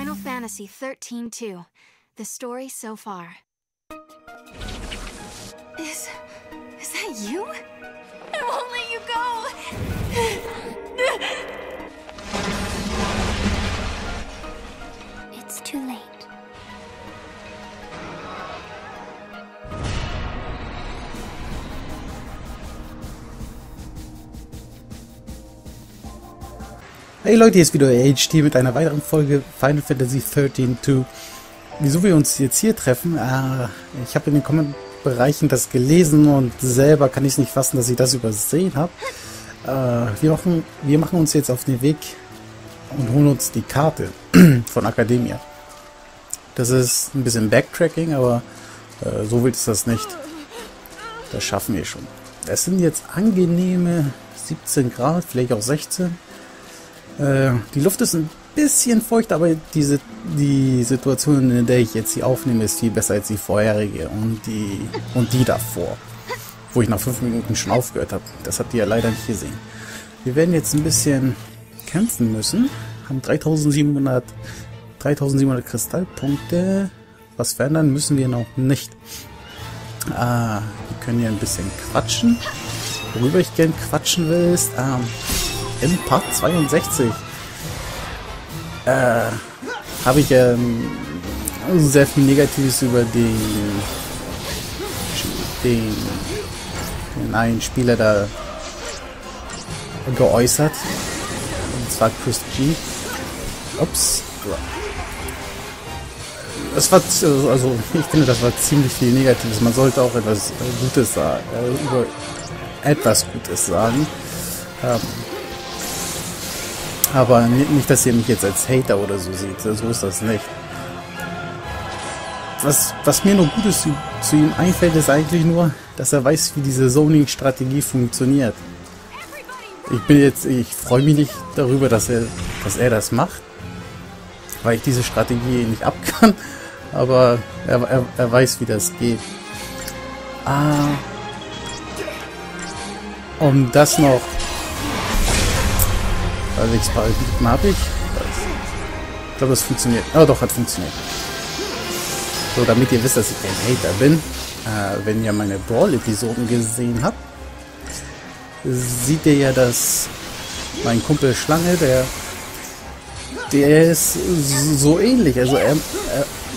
Final Fantasy 13 2. The story so far. Is. is that you? Hey Leute, hier ist wieder HT mit einer weiteren Folge Final Fantasy 13 2. Wieso wir uns jetzt hier treffen? Äh, ich habe in den Kommentarbereichen das gelesen und selber kann ich es nicht fassen, dass ich das übersehen habe. Äh, wir, machen, wir machen uns jetzt auf den Weg und holen uns die Karte von Academia. Das ist ein bisschen Backtracking, aber äh, so wild ist das nicht. Das schaffen wir schon. Es sind jetzt angenehme 17 Grad, vielleicht auch 16. Äh, die Luft ist ein bisschen feucht, aber diese, die Situation, in der ich jetzt hier aufnehme, ist viel besser als die vorherige und die, und die davor. Wo ich nach fünf Minuten schon aufgehört habe. Das habt ihr ja leider nicht gesehen. Wir werden jetzt ein bisschen kämpfen müssen. Haben 3700, 3700 Kristallpunkte. Was verändern müssen wir noch nicht. Ah, wir können hier ein bisschen quatschen. Worüber ich gern quatschen will, ist, ähm, im Part 62 äh, habe ich ähm, sehr viel Negatives über den, den, den einen Spieler da geäußert. Und zwar Chris G. Ups. Das war, also ich finde, das war ziemlich viel Negatives. Man sollte auch etwas Gutes sagen, äh, über etwas Gutes sagen. Ähm, aber nicht, dass ihr mich jetzt als Hater oder so seht. So ist das nicht. Was, was mir nur Gutes zu, zu ihm einfällt, ist eigentlich nur, dass er weiß, wie diese Zoning-Strategie funktioniert. Ich bin jetzt, ich freue mich nicht darüber, dass er, dass er das macht, weil ich diese Strategie nicht abkann, aber er, er, er weiß, wie das geht. Ah, um das noch also x Parasiten habe ich. Ich glaube, es funktioniert. Oh doch, hat funktioniert. So, damit ihr wisst, dass ich kein Hater bin, äh, wenn ihr meine Brawl-Episoden gesehen habt, seht ihr ja, dass mein Kumpel Schlange, der der ist so ähnlich. Also er,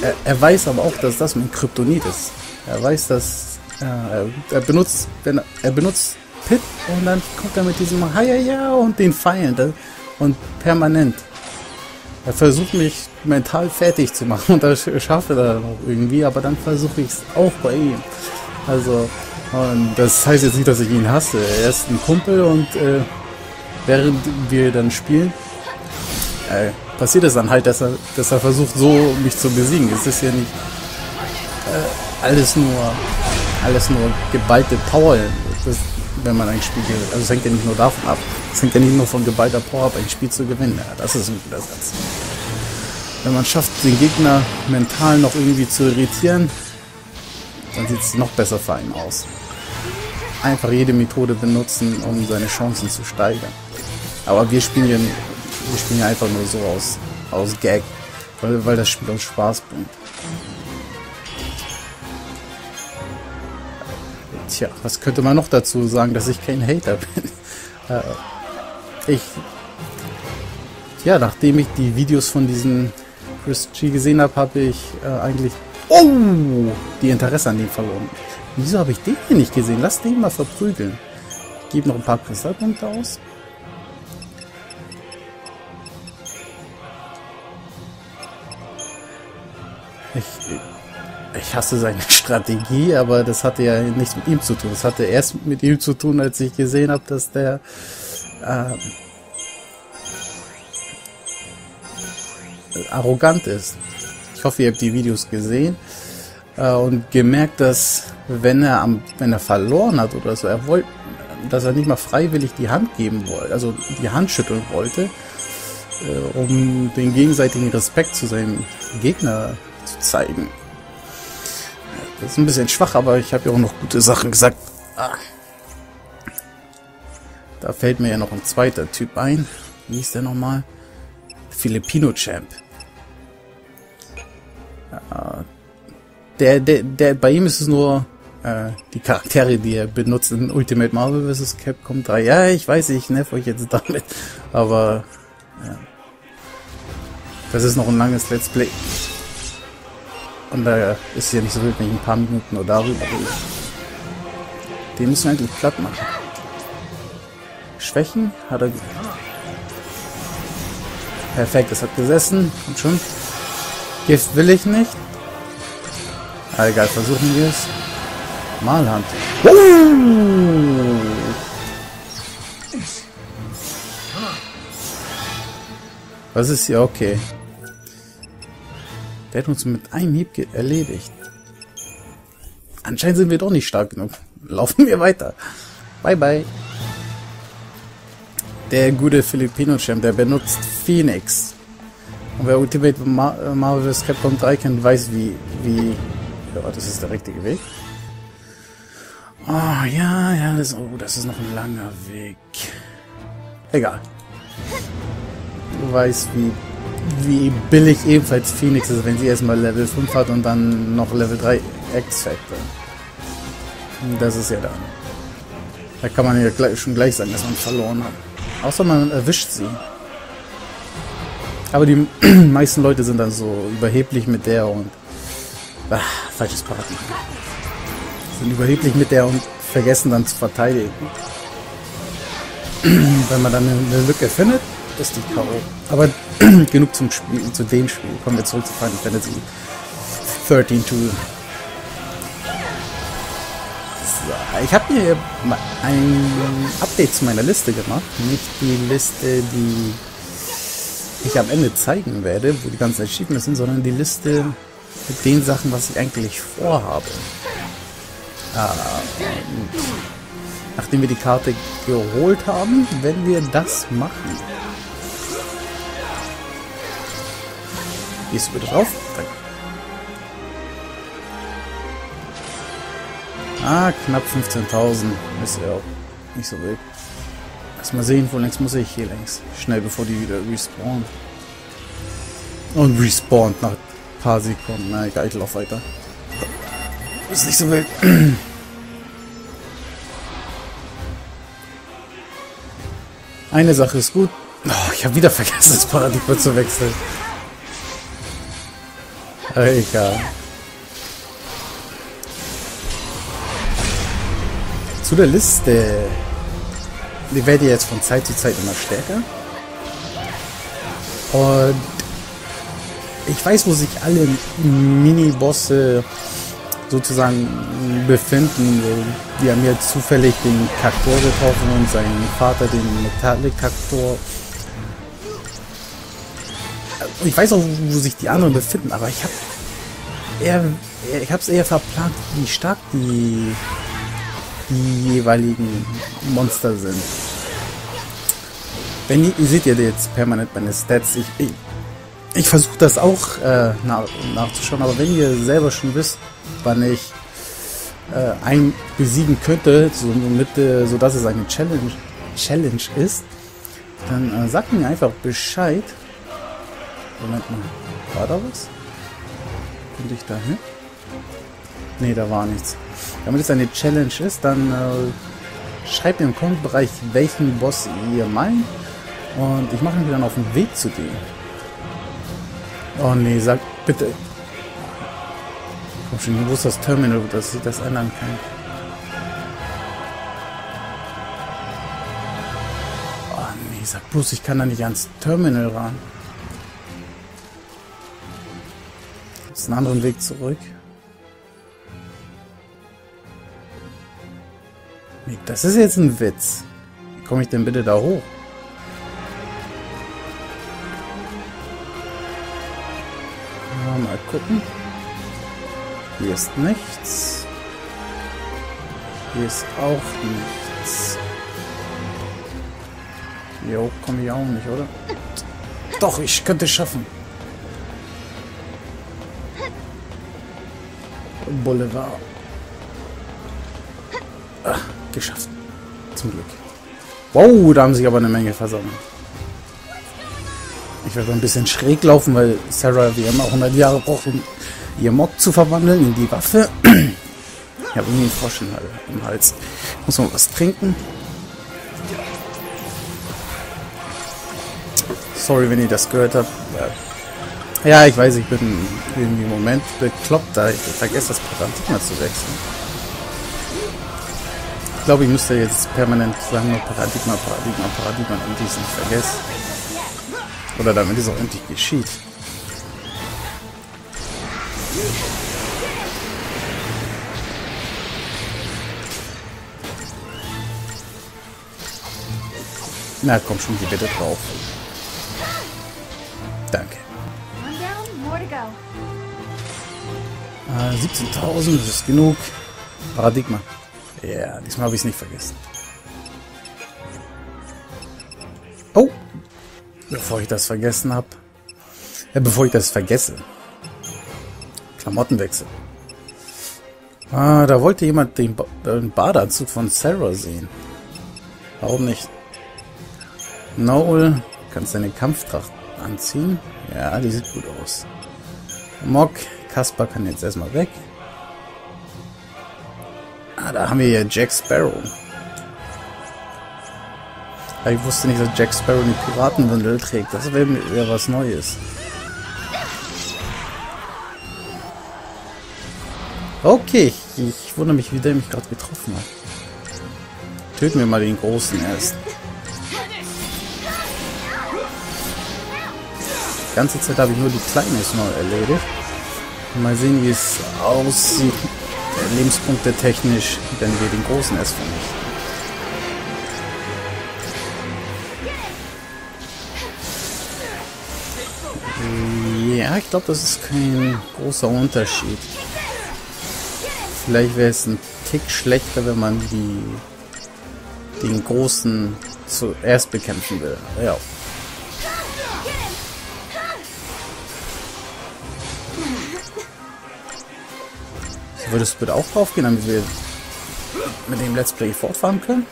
er, er weiß aber auch, dass das mein Kryptonit ist. Er weiß, dass äh, er benutzt, wenn er, er benutzt Pit und dann kommt er mit diesem ja und den Pfeilen und permanent. Er versucht mich mental fertig zu machen und das schafft er dann auch irgendwie, aber dann versuche ich es auch bei ihm. Also, und das heißt jetzt nicht, dass ich ihn hasse. Er ist ein Kumpel und äh, während wir dann spielen, äh, passiert es dann halt, dass er, dass er versucht, so mich zu besiegen. Es ist ja nicht äh, alles nur alles nur geballte Power. Das, wenn man ein Spiel gewinnt. Also es hängt ja nicht nur davon ab. Es hängt ja nicht nur von geballter Power ab, ein Spiel zu gewinnen. Ja, das ist ein guter Satz. Wenn man schafft, den Gegner mental noch irgendwie zu irritieren, dann sieht es noch besser für einen aus. Einfach jede Methode benutzen, um seine Chancen zu steigern. Aber wir spielen ja, wir spielen einfach nur so aus, aus Gag, weil, weil das Spiel uns Spaß bringt. Tja, was könnte man noch dazu sagen, dass ich kein Hater bin? Äh, ich. Ja, nachdem ich die Videos von diesen Chris G gesehen habe, habe ich äh, eigentlich. Oh! Die Interesse an dem verloren. Wieso habe ich den hier nicht gesehen? Lass den mal verprügeln. Ich gebe noch ein paar Kristallpunkte aus. Ich, ich hasse seine Strategie, aber das hatte ja nichts mit ihm zu tun. Das hatte erst mit ihm zu tun, als ich gesehen habe, dass der äh, arrogant ist. Ich hoffe, ihr habt die Videos gesehen äh, und gemerkt, dass wenn er am, wenn er verloren hat oder so, er wollte, dass er nicht mal freiwillig die Hand geben wollte, also die Hand schütteln wollte, äh, um den gegenseitigen Respekt zu seinem Gegner zu zeigen. Das ist ein bisschen schwach, aber ich habe ja auch noch gute Sachen gesagt. Ah. Da fällt mir ja noch ein zweiter Typ ein. Wie hieß der nochmal? Filipino Champ. Ja, der, der, der, bei ihm ist es nur äh, die Charaktere, die er benutzt in Ultimate Marvel vs. Capcom 3. Ja, ich weiß, ich nerv euch jetzt damit, aber ja. das ist noch ein langes Let's Play. Und da ist es ja nicht so wild, wenn ich ein paar Minuten nur darüber rede. Den müssen wir eigentlich platt machen. Schwächen hat er... Perfekt, es hat gesessen. Und schon. Gift will ich nicht. Ah, egal, versuchen wir es. Malhand. Was ist hier? Okay. Der hat uns mit einem Hieb erledigt. Anscheinend sind wir doch nicht stark genug. Laufen wir weiter. Bye, bye. Der gute Filipino-Champ, der benutzt Phoenix. Und wer Ultimate Mar Marvel vs. Capcom 3 kennt, weiß, wie, wie... Ja, das ist der richtige Weg. Oh, ja, ja, das, oh, das ist noch ein langer Weg. Egal. Du weißt, wie, wie billig ebenfalls Phoenix ist, wenn sie erstmal Level 5 hat und dann noch Level 3 X-Factor. Das ist ja dann. Da kann man ja gleich, schon gleich sagen, dass man verloren hat. Außer man erwischt sie. Aber die meisten Leute sind dann so überheblich mit der und... Ach, falsches Paradigma. Sind überheblich mit der und vergessen dann zu verteidigen. Wenn man dann eine Lücke findet, ist die K.O. Aber genug zum Spiel, zu dem Spiel. Kommen wir zurück zu Final Fantasy 13 2. So, ich habe hier ein Update zu meiner Liste gemacht. Nicht die Liste, die ich am Ende zeigen werde, wo die ganzen Achievements sind, sondern die Liste mit den Sachen, was ich eigentlich vorhabe. Äh, nachdem wir die Karte geholt haben, werden wir das machen. Gehst du bitte drauf? Danke. Ah, knapp 15.000. Ist ja auch nicht so wild. Lass mal sehen, wo längs muss ich hier längs. Schnell, bevor die wieder respawnen. Und respawnt nach ein paar Sekunden. Na egal, ich lauf weiter. Ist nicht so wild. Eine Sache ist gut. Oh, ich habe wieder vergessen, das Paradigma zu wechseln. Egal. Zu der Liste. Die werde jetzt von Zeit zu Zeit immer stärker. Und ich weiß, wo sich alle Mini-Bosse sozusagen befinden. Die haben jetzt zufällig den Kaktor getroffen und seinen Vater den Metallic-Kaktor. Ich weiß auch, wo sich die anderen befinden, aber ich habe eher, ich habe es eher verplant, wie stark die, die jeweiligen Monster sind. Wenn ihr, ihr seht ja jetzt permanent meine Stats. Ich, ich, ich versuche das auch äh, nach, nachzuschauen, aber wenn ihr selber schon wisst, wann ich äh, einen besiegen könnte, so, mit, äh, so dass es eine Challenge, Challenge ist, dann äh, sagt mir einfach Bescheid. Moment mal, war da was? Könnte ich da hin? Ne, da war nichts. Damit es eine Challenge ist, dann äh, schreibt im Kommentarbereich, welchen Boss ihr meint. Und ich mache mich dann auf den Weg zu dem. Oh nee, sag bitte. Komm schon, wo ist das Terminal, dass ich das ändern kann? Oh nee, sag bloß, ich kann da nicht ans Terminal ran. Ist einen anderen Weg zurück. Das ist jetzt ein Witz. Wie komme ich denn bitte da hoch? Mal gucken. Hier ist nichts. Hier ist auch nichts. Hier hoch komme ich auch nicht, oder? Doch, ich könnte es schaffen. Boulevard. Ach, geschafft. Zum Glück. Wow, da haben sich aber eine Menge versammelt. Ich werde ein bisschen schräg laufen, weil Sarah wie immer 100 Jahre braucht, um ihr Mock zu verwandeln in die Waffe. ich habe irgendwie einen Frosch im Hals. Muss man was trinken. Sorry, wenn ihr das gehört habt. Ja, ich weiß, ich bin im Moment bekloppt, da ich vergesse das Paradigma zu wechseln. Ich glaube, ich müsste jetzt permanent sagen, nur Paradigma, Paradigma, Paradigma, damit ich es nicht vergesse. Oder damit es auch endlich geschieht. Na komm schon, die bitte drauf. Äh, 17.000, das ist genug. Paradigma. Ja, diesmal habe ich es nicht vergessen. Oh! Bevor ich das vergessen habe. Ja, bevor ich das vergesse. Klamottenwechsel. Ah, da wollte jemand den, ba den Badeanzug von Sarah sehen. Warum nicht? Noel, kannst deine Kampftracht anziehen? Ja, die sieht gut aus. Mock, Kasper kann jetzt erstmal weg. Ah, da haben wir ja Jack Sparrow. Ich wusste nicht, dass Jack Sparrow eine Piratenwindel trägt. Das wäre wär was Neues. Okay, ich, wundere mich, wie der mich gerade getroffen hat. Töten wir mal den Großen erst. Die ganze Zeit habe ich nur die Kleine neu erledigt. Mal sehen, wie es aussieht, Lebenspunkte technisch, wenn wir den Großen erst vernichten. Ja, ich glaube, das ist kein großer Unterschied. Vielleicht wäre es ein Tick schlechter, wenn man die den Großen zuerst bekämpfen will. Ja. Würde es bitte auch drauf gehen, damit wir mit dem Let's Play fortfahren können?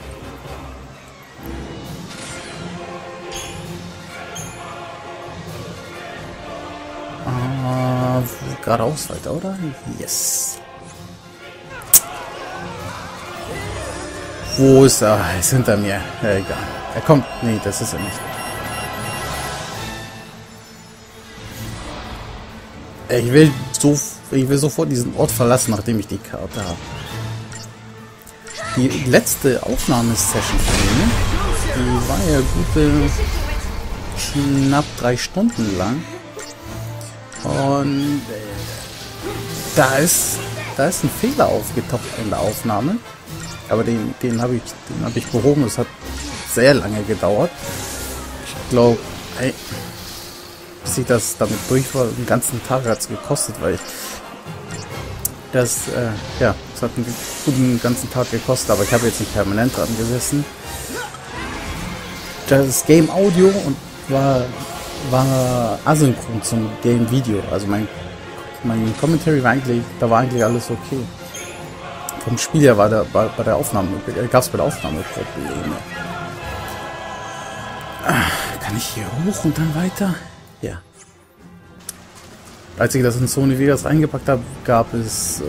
Ah, geradeaus weiter, oder? Yes. Wo ist er? Er ist hinter mir. Egal. Er kommt. Nee, das ist er nicht. Ich will so ich will sofort diesen Ort verlassen, nachdem ich die Karte habe. Die letzte Aufnahmesession von mir, die war ja gute knapp drei Stunden lang. Und äh, da ist da ist ein Fehler aufgetaucht in der Aufnahme. Aber den, den habe ich, hab ich behoben. Es hat sehr lange gedauert. Ich glaube, bis ich das damit durch war, den ganzen Tag hat es gekostet, weil ich das, äh, ja, das hat einen guten ganzen Tag gekostet, aber ich habe jetzt nicht permanent dran gesessen. Das Game Audio und war, war asynchron zum Game Video. Also mein, mein Commentary war eigentlich, da war eigentlich alles okay. Vom Spiel her war der, bei, bei der Aufnahme, gab es bei der Aufnahme Probleme. Ah, kann ich hier hoch und dann weiter? Ja. Als ich das in Sony Vegas reingepackt habe, gab es, äh,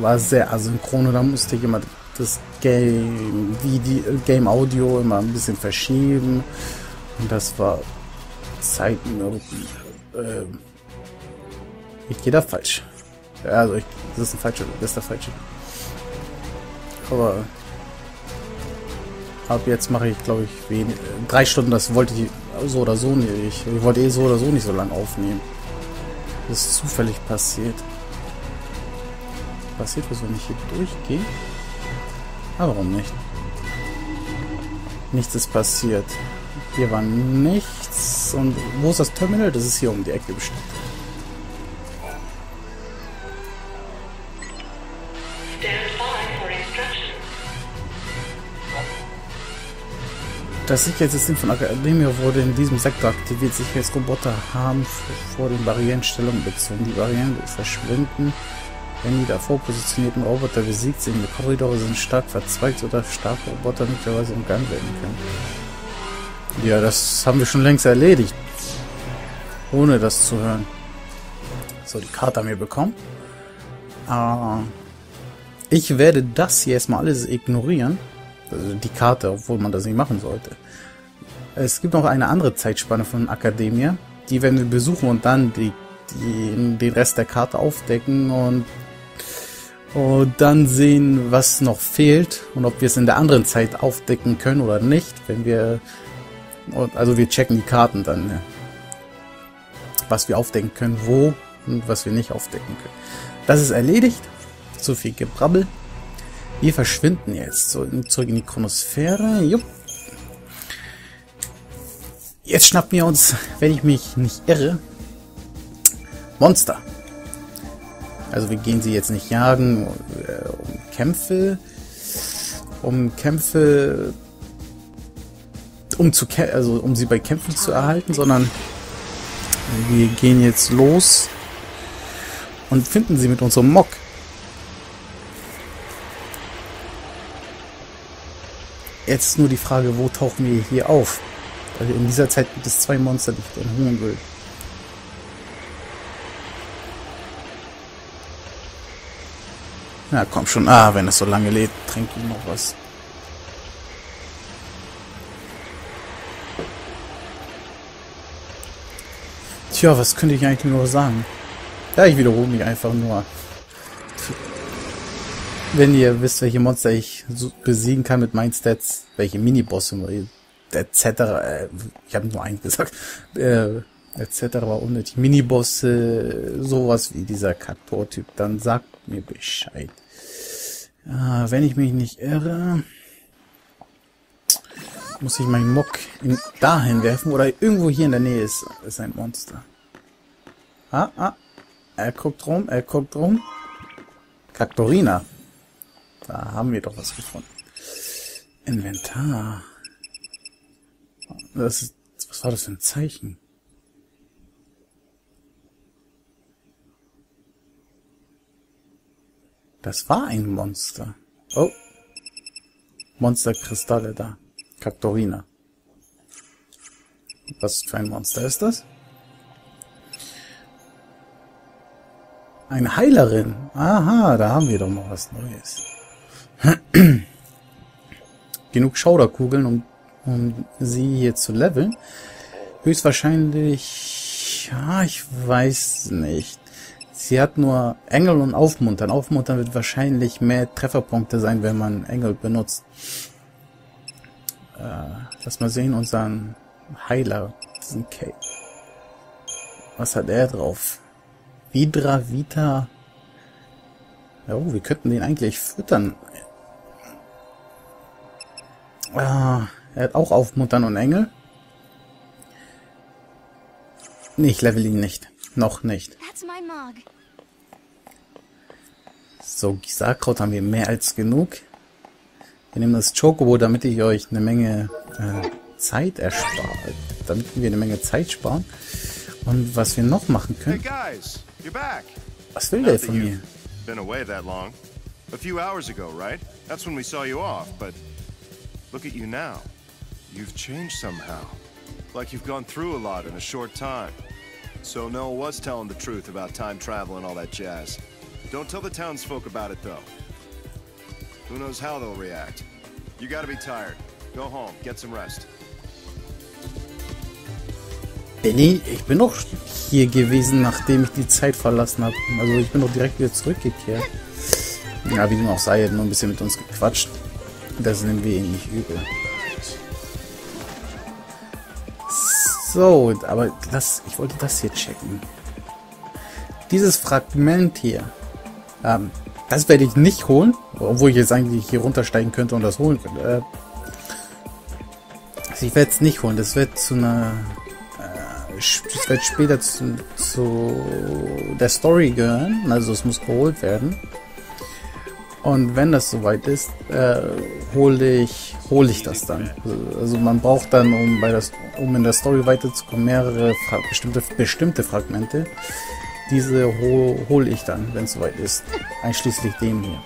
war sehr asynchron und da musste ich immer das Game, Video, Game Audio immer ein bisschen verschieben und das war Zeiten, äh, ich gehe da falsch. Ja, also ich, das ist ein falscher, das ist der falsche. Aber ab jetzt mache ich, glaube ich, wenig, drei Stunden, das wollte ich so oder so nicht. Ich wollte eh so oder so nicht so lange aufnehmen. Das ist zufällig passiert. Passiert was, wenn ich hier durchgehe? Aber warum nicht? Nichts ist passiert. Hier war nichts. Und wo ist das Terminal? Das ist hier um die Ecke bestimmt. Das Sicherheitssystem von Akademia wurde in diesem Sektor aktiviert. Sicherheitsroboter haben vor den Barrierenstellungen bezogen. Die Barrieren verschwinden, wenn die davor positionierten Roboter besiegt sind. Die Korridore sind stark verzweigt, sodass starke Roboter möglicherweise umgangen werden können. Ja, das haben wir schon längst erledigt. Ohne das zu hören. So, die Karte haben wir bekommen. Äh, ich werde das hier erstmal alles ignorieren. Also die Karte, obwohl man das nicht machen sollte. Es gibt noch eine andere Zeitspanne von Akademia. Die werden wir besuchen und dann die, die, den Rest der Karte aufdecken und, und dann sehen, was noch fehlt und ob wir es in der anderen Zeit aufdecken können oder nicht. Wenn wir also wir checken die Karten dann, was wir aufdecken können, wo und was wir nicht aufdecken können. Das ist erledigt. Zu viel Gebrabbel. Wir verschwinden jetzt zurück in die Chronosphäre. Jupp. Jetzt schnappen wir uns, wenn ich mich nicht irre, Monster. Also wir gehen sie jetzt nicht jagen, äh, um Kämpfe, um Kämpfe, um zu also um sie bei Kämpfen zu erhalten, sondern wir gehen jetzt los und finden sie mit unserem Mock. Jetzt nur die Frage, wo tauchen wir hier auf? Weil in dieser Zeit gibt es zwei Monster, die ich gerne holen will. Na komm schon. Ah, wenn es so lange lädt, trinke ich noch was. Tja, was könnte ich eigentlich nur sagen? Ja, ich wiederhole mich einfach nur. Wenn ihr wisst, welche Monster ich besiegen kann mit meinen Stats, welche Minibosse etc. Äh, ich habe nur eins gesagt. Äh, etc. war unnötig. Minibosse, sowas wie dieser Kaktor-Typ, dann sagt mir Bescheid. Äh, wenn ich mich nicht irre, muss ich meinen Mock in, dahin werfen oder irgendwo hier in der Nähe ist, ist ein Monster. Ah, ah. Er guckt rum, er guckt rum. Kaktorina. Da haben wir doch was gefunden. Inventar. Das ist, was war das für ein Zeichen? Das war ein Monster. Oh. Monsterkristalle da. Kaktorina. Was für ein Monster ist das? Eine Heilerin. Aha, da haben wir doch mal was Neues. Genug Schauderkugeln, um, um sie hier zu leveln. Höchstwahrscheinlich... Ja, ich weiß nicht. Sie hat nur Engel und Aufmuntern. Aufmuntern wird wahrscheinlich mehr Trefferpunkte sein, wenn man Engel benutzt. Äh, lass mal sehen, unseren Heiler, diesen Kate. Was hat er drauf? Vidra Vita. Oh, wir könnten den eigentlich füttern. Ah, er hat auch Aufmuttern und Engel. Nee, ich level ihn nicht. Noch nicht. So, Gisarkraut haben wir mehr als genug. Wir nehmen das Chocobo, damit ich euch eine Menge äh, Zeit erspare. Damit wir eine Menge Zeit sparen. Und was wir noch machen können... Was will der von mir? Been away that long. A few hours ago, right? That's when we saw you off, but look at you now. You've changed somehow. Like you've gone through a lot in a short time. So Noah was telling the truth about time travel and all that jazz. Don't tell the townsfolk about it, though. Who knows how they'll react. You gotta be tired. Go home, get some rest. Benny, ich bin doch hier gewesen, nachdem ich die Zeit verlassen habe. Also ich bin doch direkt wieder zurückgekehrt. Ja, wie dem auch sei, nur ein bisschen mit uns gequatscht. Das nehmen wir ihn nicht übel. So, aber das, ich wollte das hier checken. Dieses Fragment hier, ähm, das werde ich nicht holen, obwohl ich jetzt eigentlich hier runtersteigen könnte und das holen könnte. Äh, also ich werde es nicht holen, das wird zu einer das wird später zu, zu der Story gehören. Also es muss geholt werden. Und wenn das soweit ist, äh, hole ich, hole ich das dann. Also man braucht dann, um bei das, um in der Story weiterzukommen, mehrere Fra bestimmte, bestimmte Fragmente. Diese hole hol ich dann, wenn es soweit ist. Einschließlich dem hier.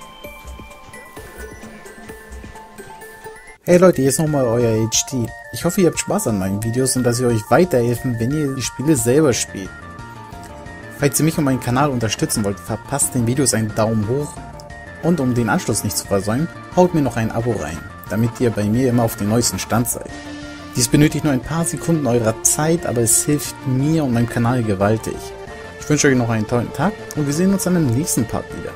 Hey Leute, hier ist nochmal euer HD. Ich hoffe, ihr habt Spaß an meinen Videos und dass sie euch weiterhelfen, wenn ihr die Spiele selber spielt. Falls ihr mich und meinen Kanal unterstützen wollt, verpasst den Videos einen Daumen hoch und um den Anschluss nicht zu versäumen, haut mir noch ein Abo rein, damit ihr bei mir immer auf dem neuesten Stand seid. Dies benötigt nur ein paar Sekunden eurer Zeit, aber es hilft mir und meinem Kanal gewaltig. Ich wünsche euch noch einen tollen Tag und wir sehen uns dann im nächsten Part wieder.